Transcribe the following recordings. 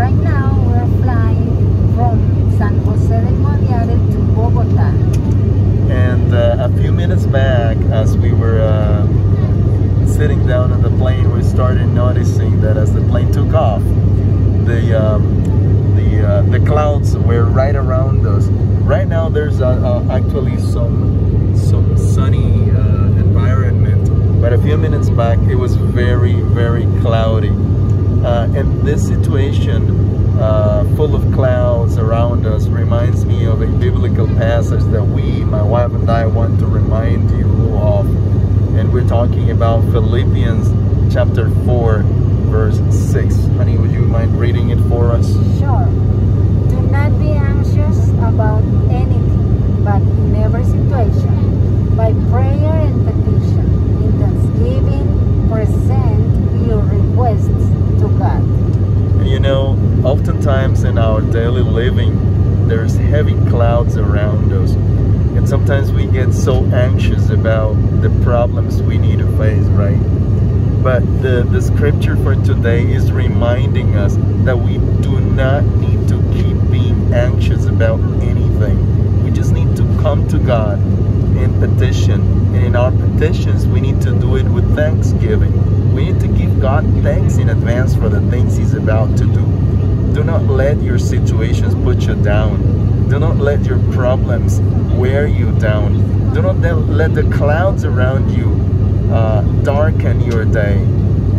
right now we're flying from San Jose del Guaviare to Bogota. And uh, a few minutes back, as we were uh, sitting down on the plane, we started noticing that as the plane took off, the um, the uh, the clouds were right around us. Right now, there's actually some some sunny uh, environment, but a few minutes back, it was very very cloudy. Uh, and this situation, uh, full of clouds around us, reminds me of a biblical passage that we, my wife and I, want to remind you of. And we're talking about Philippians chapter 4 verse 6. Honey, would you mind reading it for us? Sure. Do not be anxious about anything, but in every situation, by prayer and petition, in thanksgiving, present your requests to God. You know, oftentimes in our daily living, there's heavy clouds around us. And sometimes we get so anxious about the problems we need to face, right? But the, the scripture for today is reminding us that we do not need to keep being anxious about anything. We just need to come to God in petition. And in our petitions, we need to do it with thanksgiving. We need to give God thanks in advance for the things He's about to do. Do not let your situations put you down. Do not let your problems wear you down. Do not let the clouds around you uh, darken your day.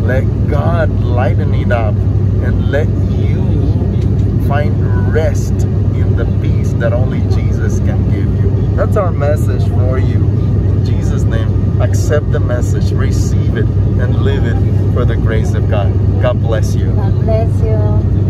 Let God lighten it up and let you find rest in the peace that only Jesus can give you. That's our message for you. In Jesus' name, accept the message, receive it, and live it for the grace of God. God bless you. God bless